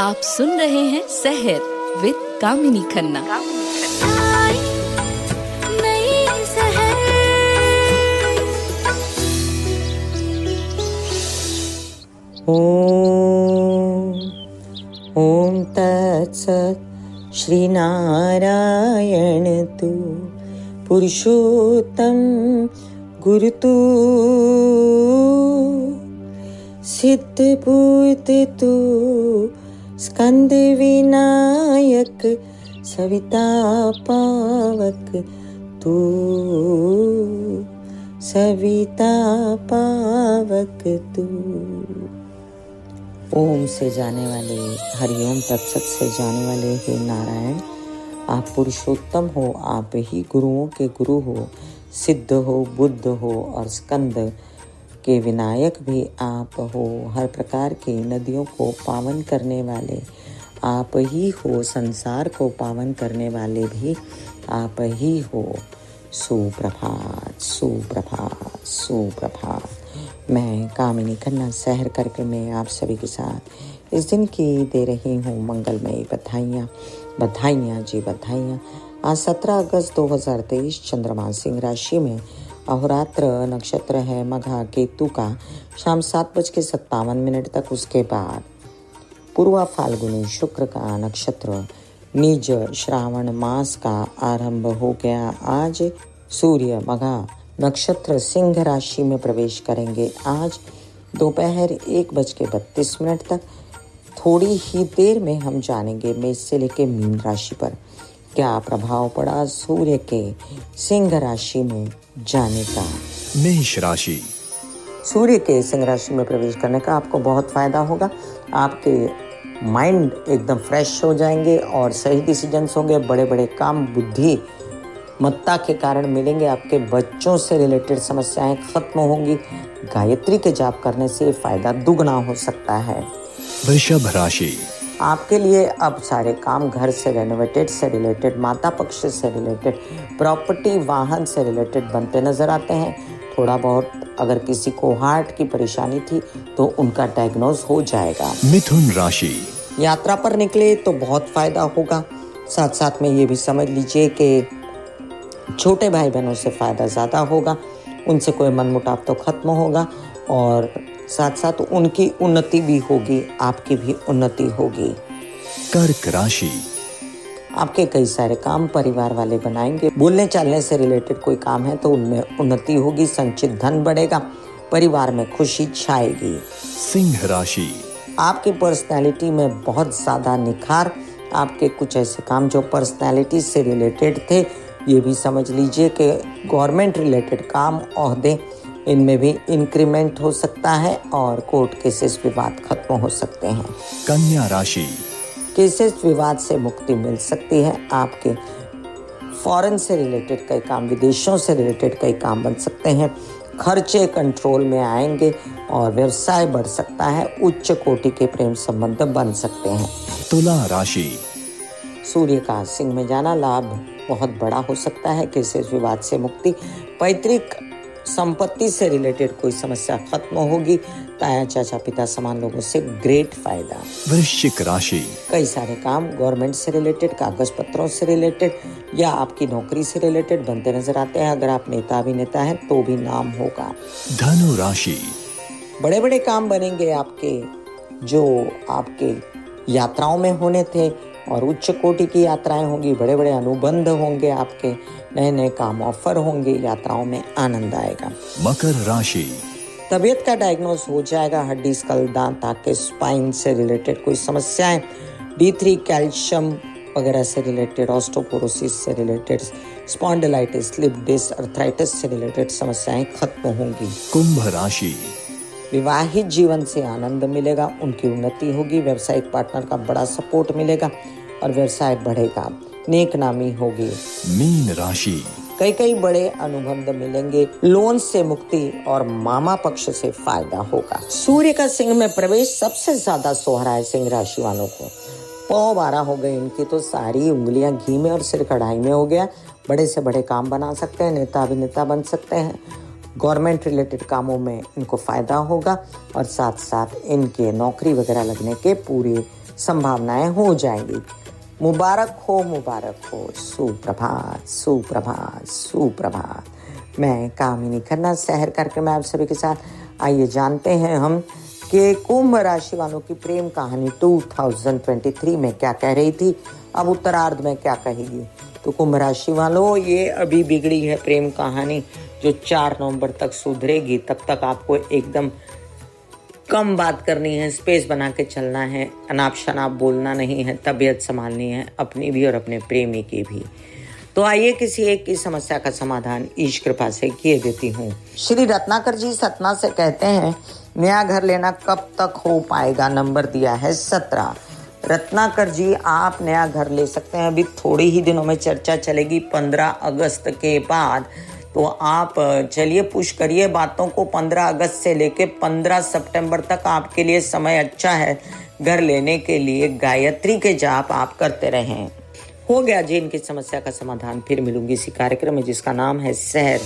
आप सुन रहे हैं शहर विद कामिनी खन्ना। ॐ ॐ तत्सत् श्रीनारायण तु पुरुषोत्तम गुरुतु सिद्धपूत तु स्कंद विनायक सविता पावक, तू सविता पावक, तू। ओम से जाने वाले, हरिओम तत्सत से जाने वाले हे नारायण। आप पुरुषोत्तम हो, आप ही गुरुओं के गुरु हो, सिद्ध हो, बुद्ध हो और स्कंद के विनायक भी आप हो। हर प्रकार की नदियों को पावन करने वाले आप ही हो। संसार को पावन करने वाले भी आप ही हो। सुप्रभात सुप्रभात सुप्रभात। मैं कामिनी खन्ना शहर करके मैं आप सभी के साथ इस दिन की दे रही हूँ मंगलमयी बधाइयाँ। बधाइयाँ जी, बधाइयाँ। आज सत्रह अगस्त 2023 चंद्रमा सिंह राशि में अहोरात्र, नक्षत्र है मघा केतु का। शाम सात बज के सत्तावन मिनट तक उसके बाद। पूर्वा फाल्गुनी शुक्र का नक्षत्र। निज श्रावण मास का आरंभ हो गया। आज सूर्य मघा नक्षत्र सिंह राशि में प्रवेश करेंगे। आज दोपहर एक बज के बत्तीस मिनट तक। थोड़ी ही देर में हम जानेंगे मेष से लेके मीन राशि पर। क्या प्रभाव पड़ा सूर्य के सिंह राशि में जाने का? मेष राशि। सूर्य के सिंह राशि में प्रवेश करने का आपको बहुत फ़ायदा होगा। आपके माइंड एकदम फ्रेश हो जाएँगे और सही डिसीजंस होंगे बड़े बड़े काम बुद्धि मत्ता के कारण मिलेंगे। आपके बच्चों से रिलेटेड समस्याएँ खत्म होंगी। गायत्री के जाप करने से फ़ायदा दुगना हो सकता है। वृषभ राशि। आपके लिए अब सारे काम घर से रेनोवेटेड से रिलेटेड माता पक्ष से रिलेटेड प्रॉपर्टी वाहन से रिलेटेड बनते नज़र आते हैं। थोड़ा बहुत अगर किसी को हार्ट की परेशानी थी तो उनका डायग्नोज हो जाएगा। मिथुन राशि। यात्रा पर निकले तो बहुत फ़ायदा होगा। साथ साथ में ये भी समझ लीजिए कि छोटे भाई बहनों से फ़ायदा ज़्यादा होगा। उनसे कोई मनमुटाव तो खत्म होगा और साथ साथ उनकी उन्नति भी होगी आपकी भी उन्नति होगी। कर्क राशि। आपके कई सारे काम परिवार वाले बनाएँगे। बोलने चालने से रिलेटेड कोई काम है तो उनमें उन्नति होगी संचित धन बढ़ेगा परिवार में खुशी छाएगी। सिंह राशि। आपकी पर्सनैलिटी में बहुत ज़्यादा निखार आपके कुछ ऐसे काम जो पर्सनैलिटी से रिलेटेड थे ये भी समझ लीजिए कि गवर्नमेंट रिलेटेड काम अहदे इनमें भी इंक्रीमेंट हो सकता है और कोर्ट केसेस विवाद खत्म हो सकते हैं। कन्या राशि। केसेस विवाद से मुक्ति मिल सकती है। आपके फॉरेन से रिलेटेड कई काम विदेशों से रिलेटेड कई काम बन सकते हैं। खर्चे कंट्रोल में आएँगे और व्यवसाय बढ़ सकता है। उच्च कोटि के प्रेम संबंध बन सकते हैं। तुला राशि। सूर्य का सिंह में जाना लाभ बहुत बड़ा हो सकता है। किसी विवाद से मुक्ति पैतृक संपत्ति से रिलेटेड कोई समस्या खत्म होगी ताया चाचा पिता समान लोगों से ग्रेट फ़ायदा। वृश्चिक राशि। कई सारे काम गवर्नमेंट से रिलेटेड कागज़ पत्रों से रिलेटेड या आपकी नौकरी से रिलेटेड बनते नज़र आते हैं। अगर आप नेता भी अभिनेता है तो भी नाम होगा। धनु राशि। बड़े बड़े काम बनेंगे आपके जो आपके यात्राओं में होने थे और उच्च कोटि की यात्राएँ होंगी बड़े बड़े अनुबंध होंगे आपके नए नए काम ऑफ़र होंगे यात्राओं में आनंद आएगा। मकर राशि। तबीयत का डायग्नोज हो जाएगा हड्डी स्कल दांत आके स्पाइन से रिलेटेड कोई समस्याएँ डी थ्री कैल्शियम वगैरह से रिलेटेड ऑस्टोपोरोसिस से related spondylitis slip disc arthritis से रिलेटेड समस्याएँ खत्म होंगी। कुंभ राशि। विवाहित जीवन से आनंद मिलेगा उनकी उन्नति होगी व्यवसायिक पार्टनर का बड़ा सपोर्ट मिलेगा। और व्यवसाय बढ़ेगा नेक नामी होगी। मीन राशि। कई कई बड़े अनुबंध मिलेंगे। लोन से मुक्ति और मामा पक्ष से फ़ायदा होगा। सूर्य का सिंह में प्रवेश सबसे ज़्यादा सोहरा है सिंह राशि वालों को। पौ बारह हो गए इनकी तो सारी उंगलियाँ घी में और सिर कढ़ाई में हो गया। बड़े से बड़े काम बना सकते हैं नेता अभिनेता बन सकते हैं। गवर्नमेंट रिलेटेड कामों में इनको फ़ायदा होगा और साथ साथ इनके नौकरी वगैरह लगने के पूरी संभावनाएँ हो जाएँगी। मुबारक हो मुबारक हो। सुप्रभात सुप्रभात सुप्रभात। मैं कामिनी खन्ना शहर कार्यक्रम में आप सभी के साथ, आइए जानते हैं हम कि कुंभ राशि वालों की प्रेम कहानी 2023 में क्या कह रही थी, अब उत्तरार्ध में क्या कहेगी? तो कुंभ राशि वालों, ये अभी बिगड़ी है प्रेम कहानी जो चार नवंबर तक सुधरेगी, तब तक आपको एकदम कम बात करनी है स्पेस बना के चलना है, अनाप शनाप बोलना नहीं है, तबीयत संभालनी है, अपनी भी और अपने प्रेमी की भी। तो आइए किसी एक की समस्या का समाधान ईश कृपा से किए देती हूँ। श्री रत्नाकर जी सतना से कहते हैं, नया घर लेना कब तक हो पाएगा? नंबर दिया है सत्रह। रत्नाकर जी, आप नया घर ले सकते हैं। अभी थोड़ी ही दिनों में चर्चा चलेगी, पंद्रह अगस्त के बाद। तो आप चलिए पुश करिए बातों को 15 अगस्त से लेके 15 सितंबर तक आपके लिए समय अच्छा है घर लेने के लिए। गायत्री के जाप आप करते रहें। हो गया जी इनकी समस्या का समाधान। फिर मिलूँगी इसी कार्यक्रम में जिसका नाम है शहर।